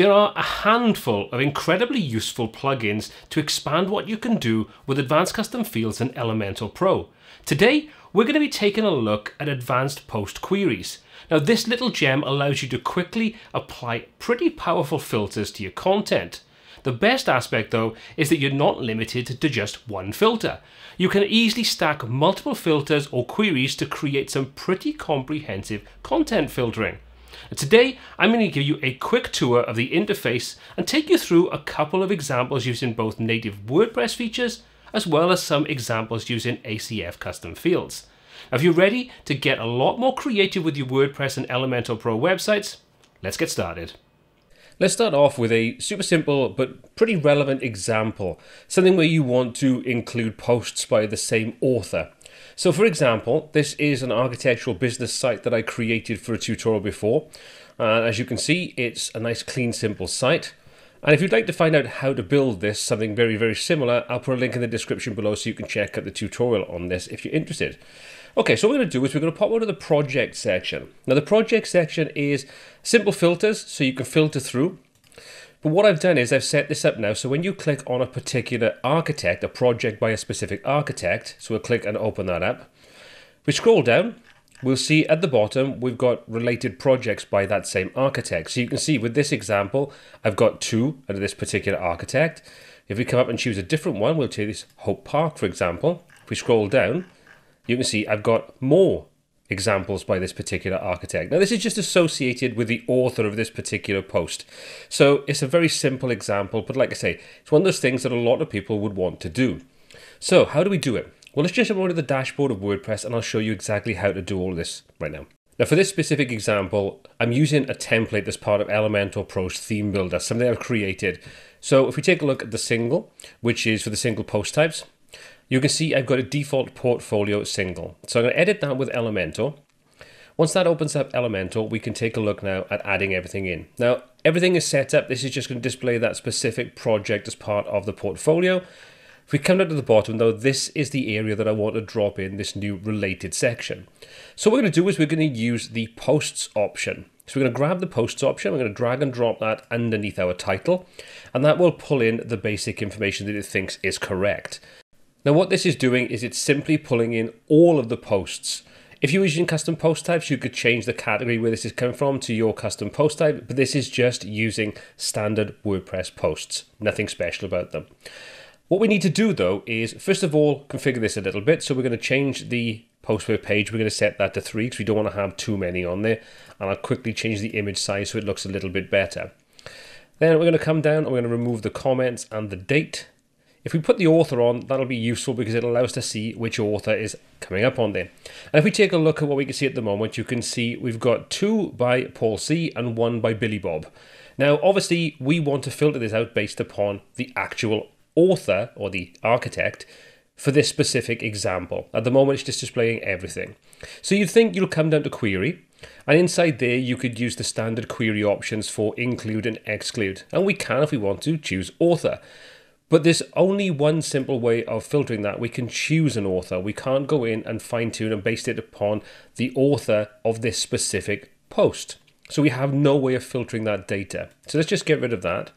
There are a handful of incredibly useful plugins to expand what you can do with Advanced Custom Fields in Elementor Pro. Today, we're going to be taking a look at Advanced Post Queries. Now, this little gem allows you to quickly apply pretty powerful filters to your content. The best aspect though is that you're not limited to just one filter. You can easily stack multiple filters or queries to create some pretty comprehensive content filtering. Today, I'm going to give you a quick tour of the interface and take you through a couple of examples using both native WordPress features as well as some examples using ACF custom fields. If you're ready to get a lot more creative with your WordPress and Elementor Pro websites, let's get started. Let's start off with a super simple but pretty relevant example, something where you want to include posts by the same author. So for example, this is an architectural business site that I created for a tutorial before. And as you can see, it's a nice, clean, simple site. And if you'd like to find out how to build this, something very, very similar, I'll put a link in the description below so you can check out the tutorial on this if you're interested. Okay, so what we're going to do is we're going to pop over to the project section. Now the project section is simple filters, so you can filter through. But what I've done is I've set this up now. So when you click on a particular architect, a project by a specific architect, so we'll click and open that up. We scroll down, we'll see at the bottom, we've got related projects by that same architect. So you can see with this example, I've got two under this particular architect. If we come up and choose a different one, we'll take this Hope Park, for example. If we scroll down, you can see I've got more examples by this particular architect. Now, this is just associated with the author of this particular post. So it's a very simple example, but like I say, it's one of those things that a lot of people would want to do. So how do we do it? Well, let's just over to the dashboard of WordPress and I'll show you exactly how to do all this right now. Now for this specific example, I'm using a template that's part of Elementor Pro's theme builder, something I've created. So if we take a look at the single, which is for the single post types, you can see I've got a default portfolio single. So I'm going to edit that with Elementor. Once that opens up Elementor, we can take a look now at adding everything in. Now, everything is set up. This is just going to display that specific project as part of the portfolio. If we come down to the bottom though, this is the area that I want to drop in this new related section. So what we're going to do is we're going to use the posts option. So we're going to grab the posts option, we're going to drag and drop that underneath our title, and that will pull in the basic information that it thinks is correct. Now what this is doing is it's simply pulling in all of the posts. If you're using custom post types, you could change the category where this is coming from to your custom post type, but this is just using standard WordPress posts. Nothing special about them. What we need to do though is, first of all, configure this a little bit. So we're going to change the post per page. We're going to set that to three because we don't want to have too many on there. And I'll quickly change the image size so it looks a little bit better. Then we're going to come down and we're going to remove the comments and the date. If we put the author on, that'll be useful because it allows us to see which author is coming up on there. And if we take a look at what we can see at the moment, you can see we've got two by Paul C and one by Billy Bob. Now, obviously, we want to filter this out based upon the actual author or the architect for this specific example. At the moment, it's just displaying everything. So you'd think you'll come down to query, and inside there, you could use the standard query options for include and exclude. And we can, if we want to, choose author. But there's only one simple way of filtering that. We can choose an author. We can't go in and fine tune and base it upon the author of this specific post. So we have no way of filtering that data. So let's just get rid of that.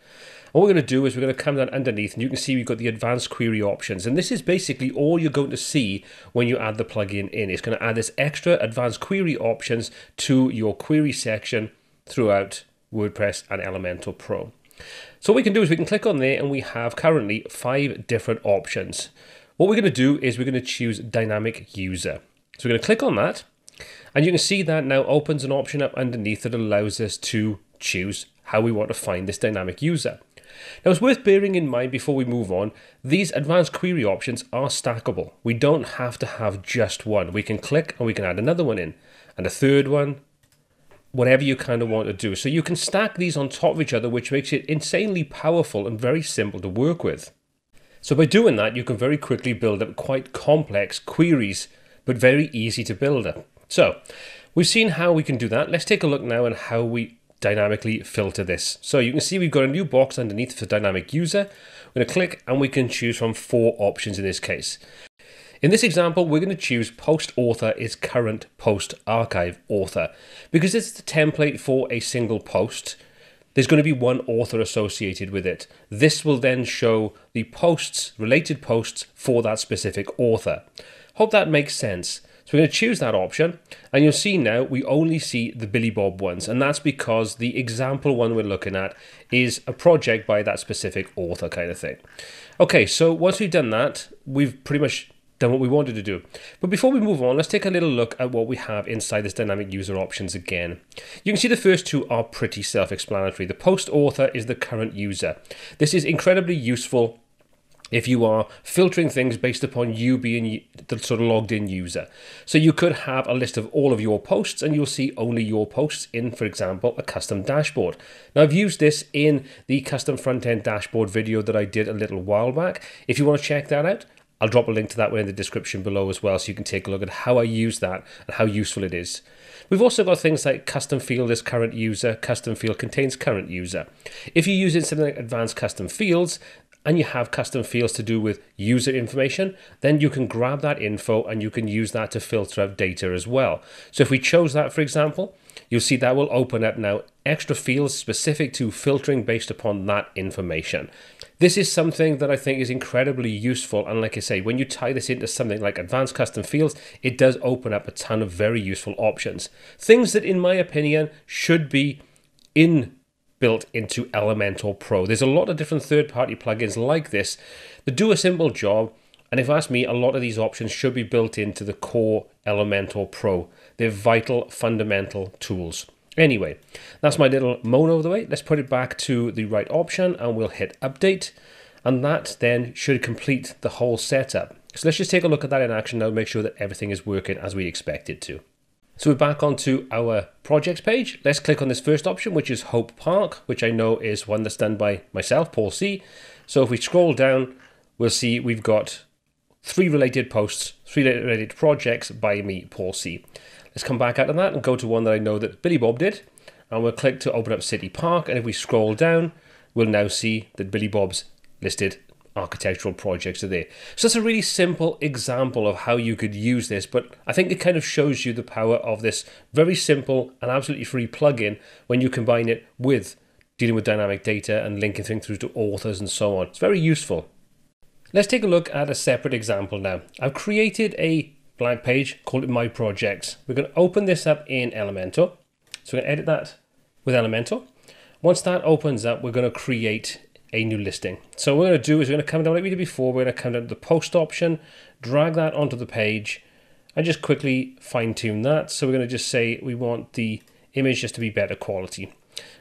What we're going to do is we're going to come down underneath and you can see we've got the advanced query options. And this is basically all you're going to see when you add the plugin in. It's going to add this extra advanced query options to your query section throughout WordPress and Elementor Pro. So what we can do is we can click on there and we have currently five different options. What we're going to do is we're going to choose dynamic user. So we're going to click on that and you can see that now opens an option up underneath that allows us to choose how we want to find this dynamic user. Now it's worth bearing in mind before we move on, these advanced query options are stackable. We don't have to have just one. We can click and we can add another one in and a third one whatever you kind of want to do. So you can stack these on top of each other, which makes it insanely powerful and very simple to work with. So by doing that, you can very quickly build up quite complex queries, but very easy to build up. So we've seen how we can do that. Let's take a look now on how we dynamically filter this. So you can see we've got a new box underneath for dynamic user. We're to click and we can choose from four options in this case. In this example, we're going to choose post author is current post archive author because it's the template for a single post. there's going to be one author associated with it. This will then show the posts, related posts for that specific author. Hope that makes sense. So we're going to choose that option and you'll see now we only see the Billy Bob ones and that's because the example one we're looking at is a project by that specific author kind of thing. Okay, so once we've done that, we've pretty much done what we wanted to do. But before we move on, let's take a little look at what we have inside this dynamic user options again. You can see the first two are pretty self-explanatory. The post author is the current user. This is incredibly useful if you are filtering things based upon you being the sort of logged in user. So you could have a list of all of your posts and you'll see only your posts in, for example, a custom dashboard. Now I've used this in the custom front end dashboard video that I did a little while back. If you want to check that out, I'll drop a link to that one in the description below as well so you can take a look at how I use that and how useful it is. We've also got things like custom field is current user, custom field contains current user. If you're using something like advanced custom fields, and you have custom fields to do with user information, then you can grab that info and you can use that to filter out data as well. So if we chose that, for example, you'll see that will open up now extra fields specific to filtering based upon that information. This is something that I think is incredibly useful. And like I say, when you tie this into something like advanced custom fields, it does open up a ton of very useful options. Things that, in my opinion, should be in built into Elementor Pro. There's a lot of different third-party plugins like this that do a simple job, and if you ask me, a lot of these options should be built into the core Elementor Pro. They're vital, fundamental tools. Anyway, that's my little moan over the way. Let's put it back to the right option and we'll hit update. And that then should complete the whole setup. So let's just take a look at that in action now, make sure that everything is working as we expect it to. So we're back onto our projects page. Let's click on this first option, which is Hope Park, which I know is one that's done by myself, Paul C. So if we scroll down, we'll see we've got three related posts, three related projects by me, Paul C. Let's come back out of that and go to one that I know that Billy Bob did. And we'll click to open up City Park. And if we scroll down, we'll now see that Billy Bob's listed architectural projects are there. So that's a really simple example of how you could use this, but I think it kind of shows you the power of this very simple and absolutely free plugin when you combine it with dealing with dynamic data and linking things through to authors and so on. It's very useful. Let's take a look at a separate example now. I've created a blank page, called it My Projects. We're going to open this up in Elementor. So we're going to edit that with Elementor. Once that opens up, we're going to create a new listing. So what we're going to do is we're going to come down like we did before. We're going to come down to the post option, drag that onto the page, and just quickly fine tune that. So we're going to just say we want the image just to be better quality.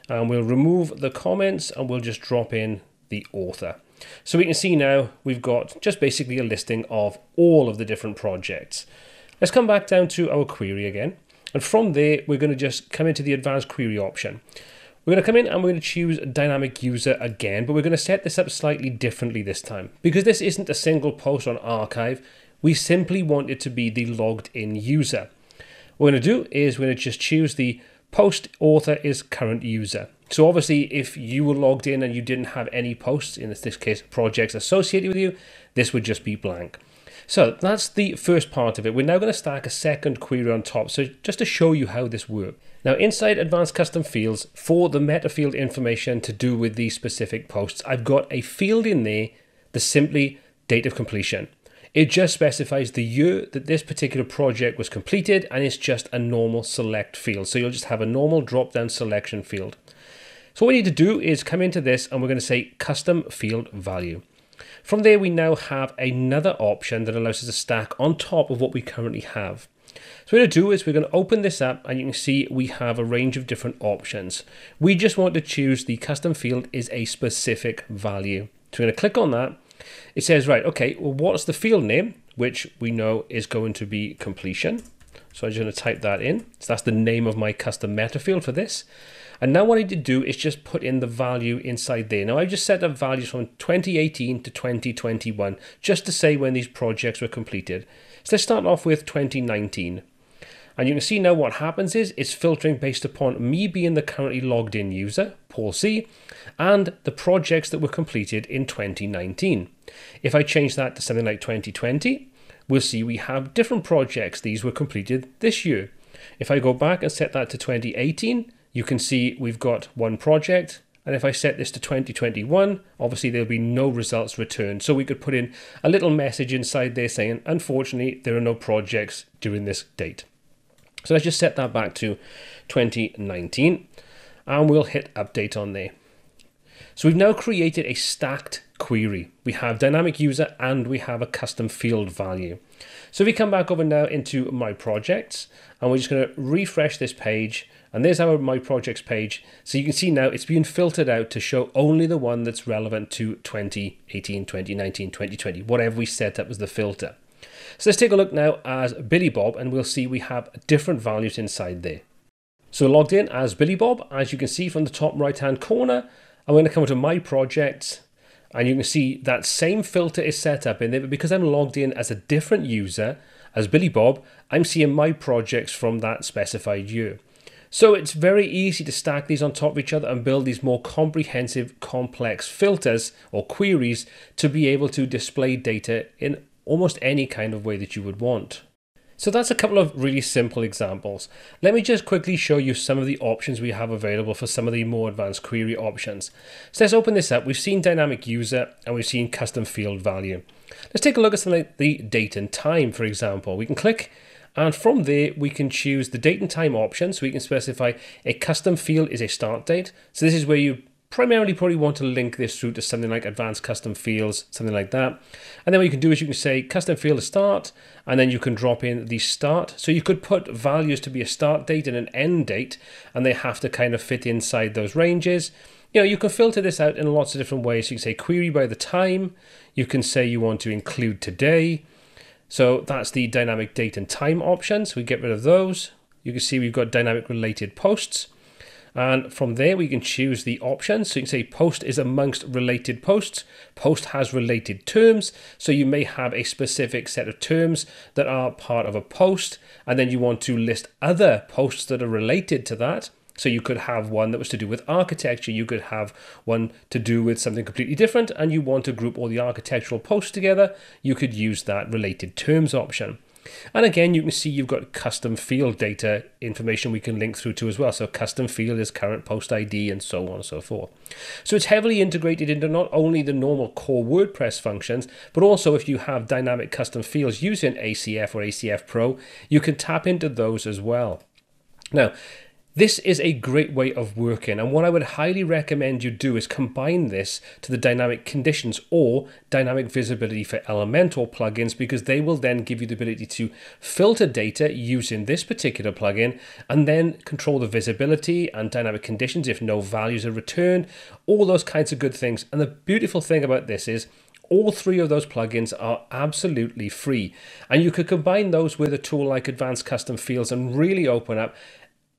And we'll remove the comments and we'll just drop in the author. So we can see now we've got just basically a listing of all of the different projects. Let's come back down to our query again. And from there, we're going to just come into the advanced query option. We're going to come in and we're going to choose dynamic user again, but we're going to set this up slightly differently this time. Because this isn't a single post on archive, we simply want it to be the logged in user. What we're going to do is we're going to just choose the post author is current user. So obviously if you were logged in and you didn't have any posts, in this case projects associated with you, this would just be blank. So that's the first part of it. We're now going to stack a second query on top. So just to show you how this works. Now inside advanced custom fields for the meta field information to do with these specific posts, I've got a field in there the simply date of completion. It just specifies the year that this particular project was completed and it's just a normal select field. So you'll just have a normal drop down selection field. So what we need to do is come into this and we're going to say custom field value. From there, we now have another option that allows us to stack on top of what we currently have. So what we're going to do is we're going to open this up and you can see we have a range of different options. We just want to choose the custom field is a specific value. So we're going to click on that. It says, right, okay, well, what's the field name? Which we know is going to be completion. So I'm just going to type that in. So that's the name of my custom meta field for this. And now what I need to do is just put in the value inside there. Now I've just set up values from 2018 to 2021, just to say when these projects were completed. So let's start off with 2019. And you can see now what happens is it's filtering based upon me being the currently logged in user, Paul C, and the projects that were completed in 2019. If I change that to something like 2020, we'll see we have different projects. These were completed this year. If I go back and set that to 2018, you can see we've got one project. And if I set this to 2021, obviously there'll be no results returned. So we could put in a little message inside there saying, unfortunately, there are no projects during this date. So let's just set that back to 2019 and we'll hit update on there. So we've now created a stacked query. We have dynamic user and we have a custom field value. So if we come back over now into my projects and we're just going to refresh this page and there's our my projects page. So you can see now it's been filtered out to show only the one that's relevant to 2018, 2019, 2020, whatever we set up as the filter. So let's take a look now as Billy Bob and we'll see we have different values inside there. So logged in as Billy Bob, as you can see from the top right hand corner, I'm going to come to my project and you can see that same filter is set up in there, but because I'm logged in as a different user, as Billy Bob, I'm seeing my projects from that specified year. So it's very easy to stack these on top of each other and build these more comprehensive, complex filters or queries to be able to display data in almost any kind of way that you would want. So that's a couple of really simple examples. Let me just quickly show you some of the options we have available for some of the more advanced query options. So let's open this up. We've seen dynamic user and we've seen custom field value. Let's take a look at something like the date and time, for example. We can click and from there we can choose the date and time option. So we can specify a custom field is a start date. So this is where you primarily probably want to link this through to something like advanced custom fields, something like that. And then what you can do is you can say custom field to start, and then you can drop in the start. So you could put values to be a start date and an end date, and they have to kind of fit inside those ranges. You know, you can filter this out in lots of different ways. You can say query by the time. You can say you want to include today. So that's the dynamic date and time option. So we get rid of those. You can see we've got dynamic related posts. And from there, we can choose the options. So you can say post is amongst related posts. Post has related terms. So you may have a specific set of terms that are part of a post. And then you want to list other posts that are related to that. So you could have one that was to do with architecture, you could have one to do with something completely different, and you want to group all the architectural posts together, you could use that related terms option. And again, you can see you've got custom field data information we can link through to as well. So custom field is current post ID and so on and so forth. So it's heavily integrated into not only the normal core WordPress functions, but also if you have dynamic custom fields using ACF or ACF Pro, you can tap into those as well. Now, this is a great way of working, and what I would highly recommend you do is combine this to the dynamic conditions or dynamic visibility for Elementor plugins because they will then give you the ability to filter data using this particular plugin and then control the visibility and dynamic conditions if no values are returned, all those kinds of good things. And the beautiful thing about this is all three of those plugins are absolutely free. And you could combine those with a tool like Advanced Custom Fields and really open up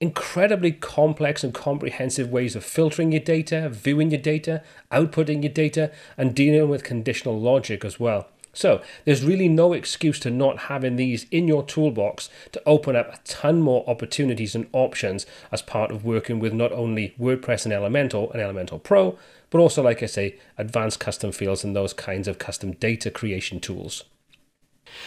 incredibly complex and comprehensive ways of filtering your data, viewing your data, outputting your data, and dealing with conditional logic as well. So there's really no excuse to not having these in your toolbox to open up a ton more opportunities and options as part of working with not only WordPress and Elementor and Elementor Pro, but also, like I say, advanced custom fields and those kinds of custom data creation tools.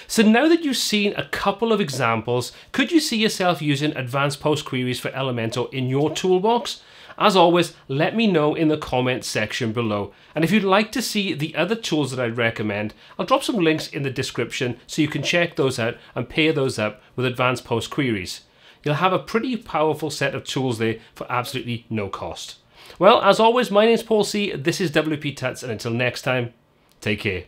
So now that you've seen a couple of examples, could you see yourself using advanced post queries for Elementor in your toolbox? As always, let me know in the comments section below. And if you'd like to see the other tools that I'd recommend, I'll drop some links in the description so you can check those out and pair those up with advanced post queries. You'll have a pretty powerful set of tools there for absolutely no cost. Well, as always, my name is Paul C. This is WP Tuts, and until next time, take care.